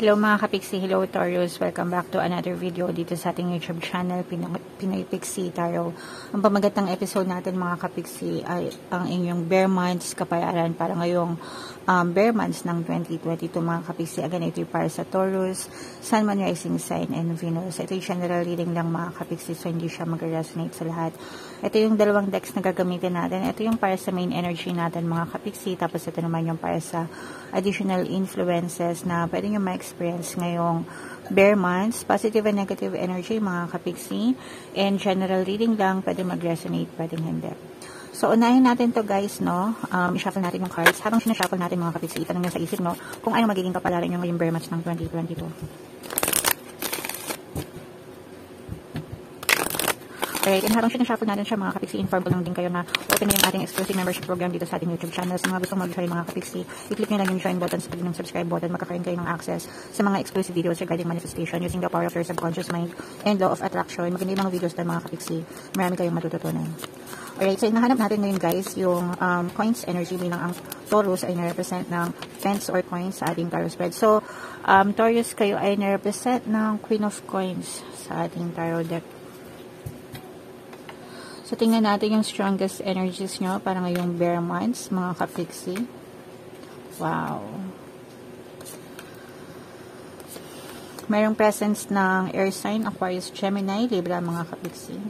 Hello mga kapiksi, hello Taurus, welcome back to another video dito sa ating YouTube channel, Pinoy Pixie Tarot. Ang pamagat ng episode natin mga kapiksi ay ang inyong bear months kapayaran para ngayong um, bear months ng 2022 mga kapiksi. Again, ito para sa Taurus, Sun, Moon, Rising Sign, and Venus. Ito yung general reading lang mga kapiksi so hindi siya mag-resonate sa lahat. Ito yung dalawang decks na gagamitin natin. Ito yung para sa main energy natin mga kapiksi, tapos ito naman yung para sa additional influences na pwede nyo ma-experience ngayong bear months, positive and negative energy, mga kapiksi, and general reading lang, pwede mag-resonate, pwede hindi. So, unahin natin to guys, no? Um, i-shuffle natin yung cards. Habang sinashuffle natin mga kapiksi, itanong sa isip, no? Kung ano magiging kapalaran bear months ng 2022. Alright, and habang sinashuffle natin siya mga kapiksi, inform ko lang din kayo na open na yung ating exclusive membership program dito sa ating YouTube channel. Sa mga gustong mag-join mga kapiksi, i-click nyo lang yung join button sa ng subscribe button. Magkakaroon kayo ng access sa mga exclusive videos regarding manifestation using the power of your subconscious mind and law of attraction. Maganda yung mga videos na mga kapiksi. Marami kayong matututunan. Alright, so hinahanap natin ngayon guys yung um, coins energy bilang ang Taurus ay na-represent ng pence or coins sa ating tarot spread. So, um, Taurus kayo ay na-represent ng Queen of Coins sa ating tarot deck. So, tingnan natin yung strongest energies nyo para ngayong bear months, mga kapixie. Wow. Mayroong presence ng air sign, Aquarius, Gemini, Libra, mga kapixie.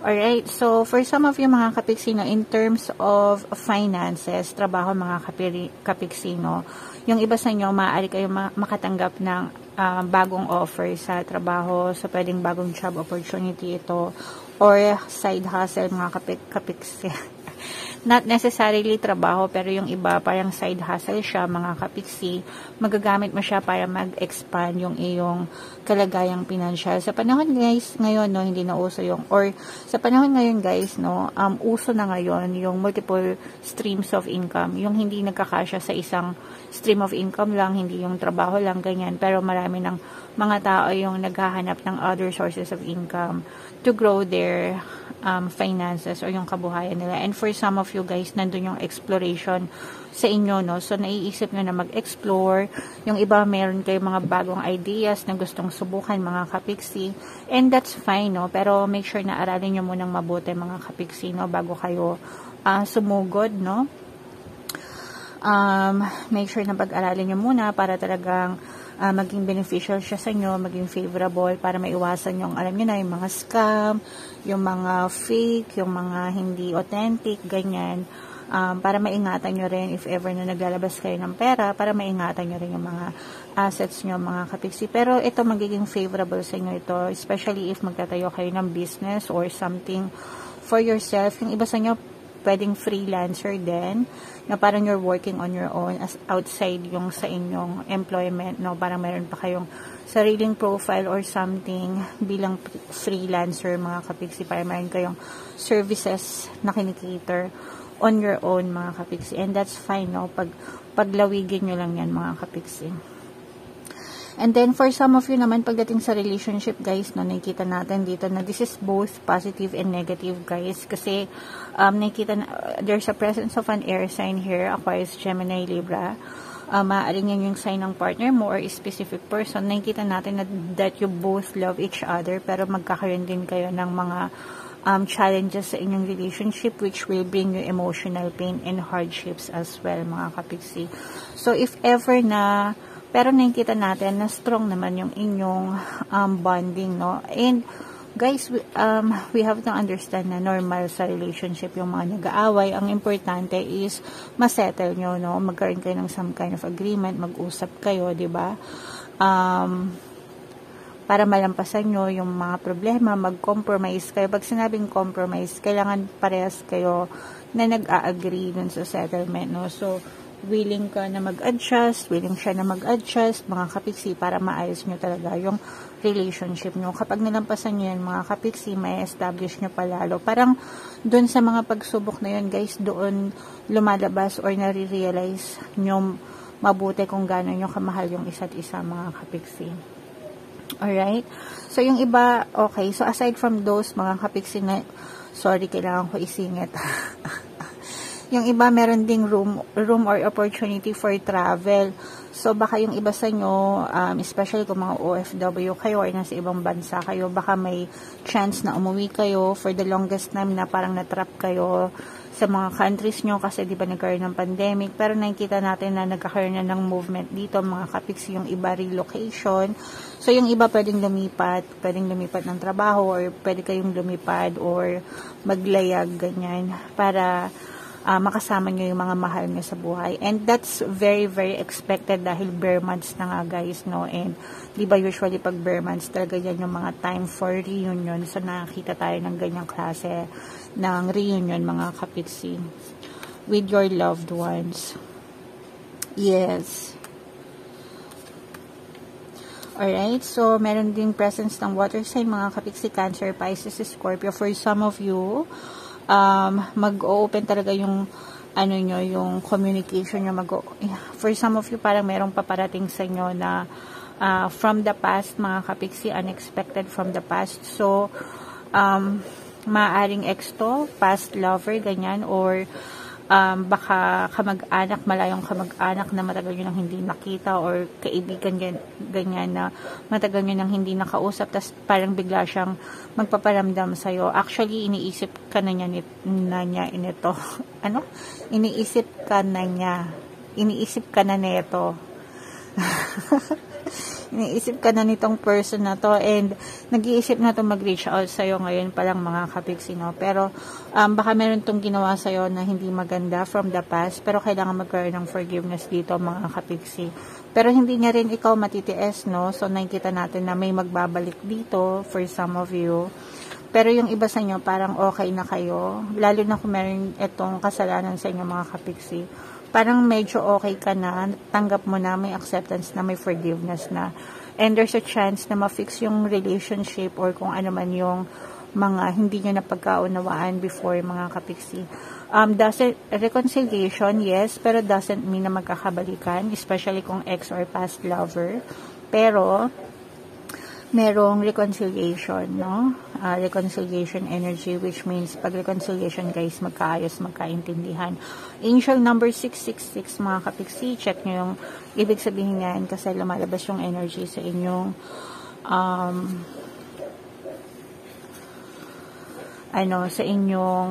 Alright, so for some of you mga kapiksino, in terms of finances, trabaho mga kapiksino, yung iba sa inyo, maaari kayo makatanggap ng uh, bagong offer sa trabaho, so pwedeng bagong job opportunity ito, or side hustle mga kapik kapiks. Not necessarily trabaho, pero yung iba, parang side hustle siya, mga kapiksi, magagamit mo siya para mag-expand yung iyong kalagayang pinansyal. Sa panahon guys, ngayon, no, hindi na uso yung, or sa panahon ngayon guys, no, um, uso na ngayon yung multiple streams of income, yung hindi nagkakasya sa isang stream of income lang, hindi yung trabaho lang, ganyan, pero marami ng mga tao yung naghahanap ng other sources of income to grow their um, finances or yung kabuhayan nila. And for some of you guys, nandun yung exploration sa inyo, no? So, naiisip nyo na mag-explore. Yung iba, meron kayo mga bagong ideas na gustong subukan, mga kapiksi. And that's fine, no? Pero make sure na aralin nyo munang mabuti, mga kapiksi, no? Bago kayo uh, sumugod, no? Um, make sure na pag-aralin nyo muna para talagang uh, maging beneficial siya sa inyo, maging favorable para maiwasan yung, alam niyo na, yung mga scam, yung mga fake, yung mga hindi authentic, ganyan. Um, para maingatan nyo rin if ever na naglalabas kayo ng pera, para maingatan nyo rin yung mga assets nyo, mga kapiksi. Pero ito magiging favorable sa inyo ito, especially if magtatayo kayo ng business or something for yourself. Yung iba sa inyo, pwedeng freelancer din, na parang you're working on your own as outside yung sa inyong employment, no? Parang meron pa kayong sariling profile or something bilang freelancer, mga kapiksi, para meron kayong services na kinikater on your own, mga kapiksi. And that's fine, no? Pag, paglawigin nyo lang yan, mga kapiksi. And then, for some of you naman, pagdating sa relationship, guys, no, nakikita natin dito na this is both positive and negative, guys. Kasi, um, nakikita na, uh, there's a presence of an air sign here, Aquarius, Gemini, Libra. Uh, maaaring yan yung sign ng partner mo or specific person. Nakikita natin na that you both love each other, pero magkakaroon din kayo ng mga um, challenges sa inyong relationship which will bring you emotional pain and hardships as well, mga kapiksi. So, if ever na pero nakikita natin na strong naman yung inyong um, bonding, no? And, guys, we, um, we have to understand na normal sa relationship yung mga nag-aaway. Ang importante is masettle nyo, no? Magkaroon kayo ng some kind of agreement, mag-usap kayo, di ba? Um, para malampasan nyo yung mga problema, mag-compromise kayo. Pag sinabing compromise, kailangan parehas kayo na nag-a-agree dun sa settlement, no? So, willing ka na mag-adjust, willing siya na mag-adjust, mga kapiksi, para maayos nyo talaga yung relationship nyo. Kapag nalampasan nyo yan, mga kapiksi, may establish nyo palalo. Parang doon sa mga pagsubok na yun, guys, doon lumalabas or nare-realize nyo mabuti kung gano'n nyo kamahal yung isa't isa, mga kapiksi. Alright? So, yung iba, okay. So, aside from those, mga kapiksi na, sorry, kailangan ko isingit. Yung iba meron ding room, room or opportunity for travel. So, baka yung iba sa inyo, um, especially kung mga OFW kayo or nasa ibang bansa kayo, baka may chance na umuwi kayo for the longest time na parang natrap kayo sa mga countries nyo kasi di ba nagkaroon ng pandemic. Pero nakikita natin na nagkakaroon na ng movement dito, mga kapiks yung iba relocation. So, yung iba pwedeng lumipat, pwedeng lumipat ng trabaho or pwede kayong lumipad or maglayag, ganyan, para uh, makasama nyo yung mga mahal nyo sa buhay. And that's very, very expected dahil bare months na nga guys, no? And di ba usually pag bare months talaga yan yung mga time for reunion. So nakakita tayo ng ganyang klase ng reunion mga kapitsi with your loved ones. Yes. Alright, so meron din presence ng water sign, mga kapiksi, Cancer, Pisces, Scorpio. For some of you, um, mag-open talaga yung ano nyo, yung communication nyo. Mag for some of you, parang merong paparating sa inyo na uh, from the past, mga kapiksi, unexpected from the past. So, um, maaring ex to, past lover, ganyan, or um, baka kamag-anak, malayong kamag-anak na matagal nyo nang hindi nakita or kaibigan ganyan na matagal nyo nang hindi nakausap tapos parang bigla siyang magpaparamdam sa'yo. Actually, iniisip ka na niya, na niya inito. ano? Iniisip ka na niya. Iniisip ka na neto. iniisip ka na nitong person na to and nag-iisip na to mag-reach out sa'yo ngayon pa lang mga kapiksi, no? Pero um, baka meron tong ginawa sa'yo na hindi maganda from the past pero kailangan magkaroon ng forgiveness dito mga kapiksi. Pero hindi niya rin ikaw matitiis, no? So nakikita natin na may magbabalik dito for some of you. Pero yung iba sa inyo, parang okay na kayo. Lalo na kung meron itong kasalanan sa inyo mga kapiksi parang medyo okay ka na, tanggap mo na, may acceptance na, may forgiveness na. And there's a chance na ma-fix yung relationship or kung ano man yung mga hindi nyo napagkaunawaan before mga kapiksi. Um, doesn't, reconciliation, yes, pero doesn't mean na magkakabalikan, especially kung ex or past lover. Pero, merong reconciliation, no? Uh, reconciliation energy, which means pag reconciliation, guys, magkaayos, magkaintindihan. Angel number 666, mga kapiksi, check nyo yung ibig sabihin yan kasi lumalabas yung energy sa inyong um, ano, sa inyong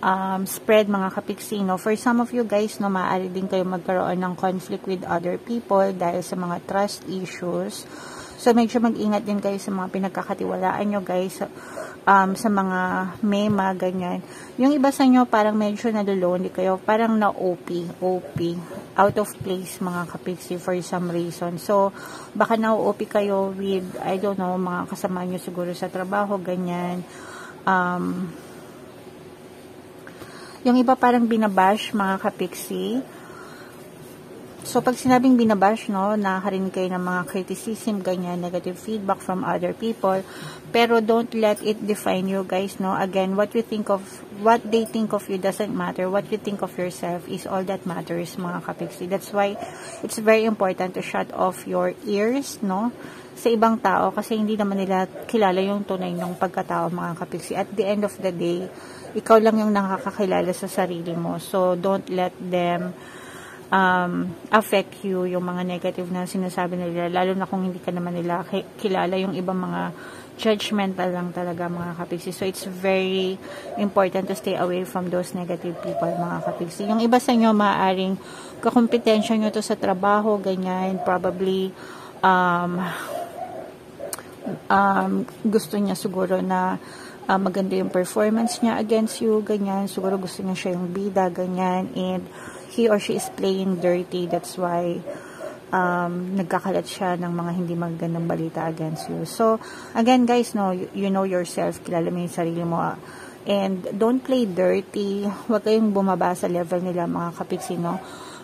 um, spread mga kapiksi, no? For some of you guys, no, maaari din kayo magkaroon ng conflict with other people dahil sa mga trust issues So, medyo mag-ingat din kayo sa mga pinagkakatiwalaan nyo, guys. Um, sa mga mema, ganyan. Yung iba sa inyo, parang medyo nalulonely kayo. Parang na-OP, OP. Out of place, mga kapiksi, for some reason. So, baka na-OP kayo with, I don't know, mga kasama nyo siguro sa trabaho, ganyan. Um, yung iba parang binabash, mga kapiksi So, pag sinabing binabash, no, nakakarin kayo ng mga criticism, ganyan, negative feedback from other people, pero don't let it define you, guys, no. Again, what you think of, what they think of you doesn't matter. What you think of yourself is all that matters, mga kapiksi. That's why, it's very important to shut off your ears, no, sa ibang tao, kasi hindi naman nila kilala yung tunay ng pagkatao, mga kapiksi. At the end of the day, ikaw lang yung nakakakilala sa sarili mo. So, don't let them um, affect you yung mga negative na sinasabi nila lalo na kung hindi ka naman nila kilala yung ibang mga judgmental lang talaga mga kapiksi. So, it's very important to stay away from those negative people, mga kapiksi. Yung iba sa inyo, maaaring kakompetensya nyo to sa trabaho, ganyan, probably, um, um, gusto niya siguro na uh, maganda yung performance niya against you, ganyan, siguro gusto niya siya yung bida, ganyan, and he or she is playing dirty. That's why um, nagkakalat siya ng mga hindi magandang balita against you. So, again guys, no, you, you know yourself, kilala mo yung sarili mo. And don't play dirty. Huwag kayong bumaba sa level nila mga kapiksi, no?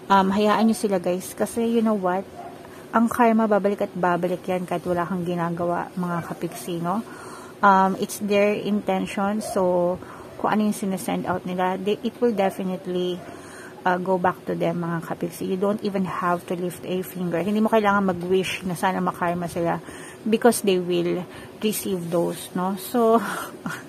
Um, hayaan nyo sila guys. Kasi you know what? Ang karma babalik at babalik yan kahit wala kang ginagawa mga kapiksi, no? Um, it's their intention. So, kung ano yung sinesend out nila, they, it will definitely uh, go back to them mga kapiksi. You don't even have to lift a finger. Hindi mo kailangan mag-wish na sana makarma sila because they will receive those, no? So,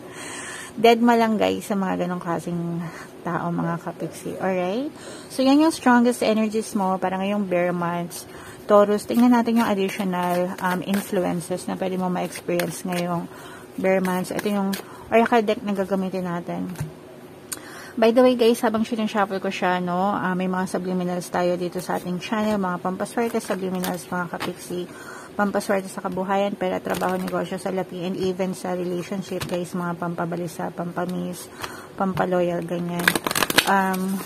dead ma lang guys sa mga ganong klaseng tao mga kapiksi. Alright? So, yan yung strongest energies mo para ngayong bear months. Taurus, tingnan natin yung additional um, influences na pwede mo ma-experience ngayong bear months. Ito yung oracle deck na gagamitin natin. By the way guys, habang sinashuffle ko siya, no, uh, may mga subliminals tayo dito sa ating channel, mga pampaswerte subliminals, mga kapiksi pampaswerte sa kabuhayan, pera, trabaho, negosyo, sa salapi, and even sa relationship, guys, mga pampabalisa, pampamis, pampaloyal, ganyan. Um,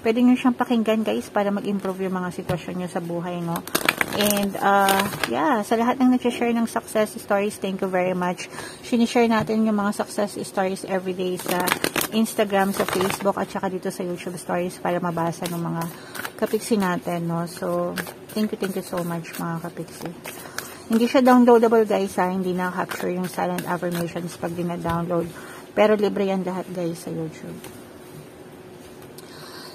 pwede nyo siyang pakinggan, guys, para mag-improve yung mga sitwasyon nyo sa buhay, no? And, uh, yeah, sa lahat ng nag-share ng success stories, thank you very much. Sinishare natin yung mga success stories everyday sa Instagram, sa Facebook, at saka dito sa YouTube stories para mabasa ng mga kapiksi natin, no? So, thank you, thank you so much, mga kapiksi. Hindi siya downloadable, guys, ha? Hindi na-capture yung silent affirmations pag dina-download. Pero libre yan lahat, guys, sa YouTube.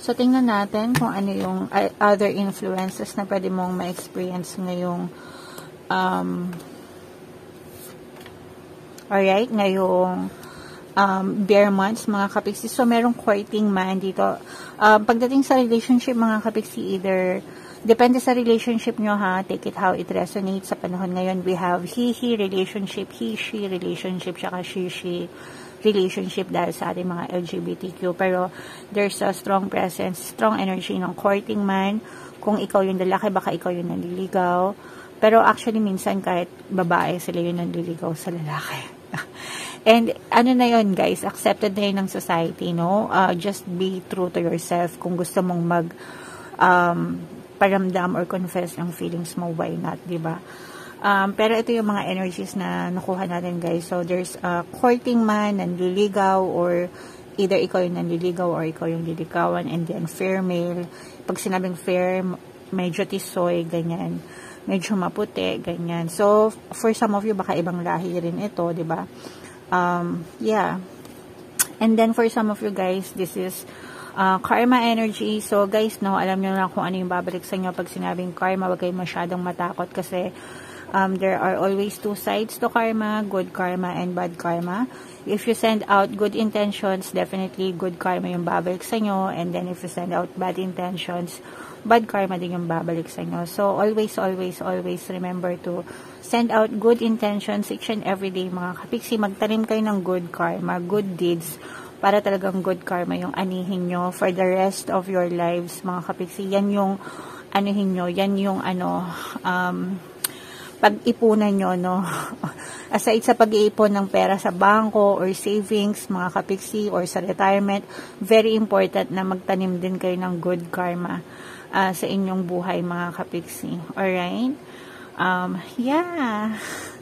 So, tingnan natin kung ano yung other influences na pwede mong ma-experience ngayong um, alright, ngayong um, bare months, mga kapiksi. So, merong courting man dito. Um, pagdating sa relationship, mga kapiksi, either depende sa relationship nyo ha, take it how it resonates sa panahon ngayon. We have he-he relationship, he-she relationship, tsaka she-she relationship dahil sa ating mga LGBTQ. Pero there's a strong presence, strong energy ng courting man. Kung ikaw yung lalaki, baka ikaw yung nanliligaw. Pero actually, minsan kahit babae, sila yung nanliligaw sa lalaki. And ano na yon guys, accepted na yun ng society, no? Uh, just be true to yourself. Kung gusto mong mag um, paramdam or confess ng feelings mo, why not, di ba? Um, pero ito yung mga energies na nakuha natin guys. So there's a courting man, nanliligaw, or either ikaw yung nanliligaw or ikaw yung liligawan, and then fair male. Pag sinabing fair, medyo tisoy, ganyan. Medyo maputi, ganyan. So, for some of you, baka ibang lahi rin ito, ba? um, yeah. And then for some of you guys, this is uh, karma energy. So guys, no, alam nyo na kung ano yung babalik sa inyo pag sinabing karma. Huwag kayong masyadong matakot kasi um, there are always two sides to karma, good karma and bad karma. If you send out good intentions, definitely good karma yung babalik sa inyo. And then if you send out bad intentions, bad karma din yung babalik sa inyo. So always, always, always remember to Send out good intentions each and every day mga kapiksi. Magtanim kayo ng good karma, good deeds para talagang good karma yung anihin nyo for the rest of your lives mga kapiksi. Yan yung anihin nyo, yan yung ano, um, pag-ipunan nyo, no? Aside sa pag-iipon ng pera sa bangko or savings, mga kapiksi, or sa retirement, very important na magtanim din kayo ng good karma uh, sa inyong buhay, mga kapiksi. Alright? Um, yeah.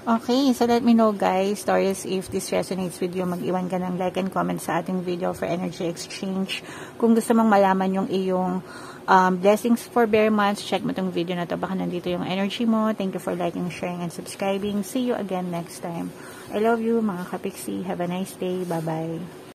Okay, so let me know guys, stories if this resonates with you, mag-iwan ka ng like and comment sa ating video for energy exchange. Kung gusto mong malaman yung iyong um, blessings for bare months, check mo tong video na to. Baka nandito yung energy mo. Thank you for liking, sharing, and subscribing. See you again next time. I love you mga kapiksi. Have a nice day. Bye-bye.